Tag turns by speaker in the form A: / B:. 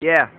A: Yeah.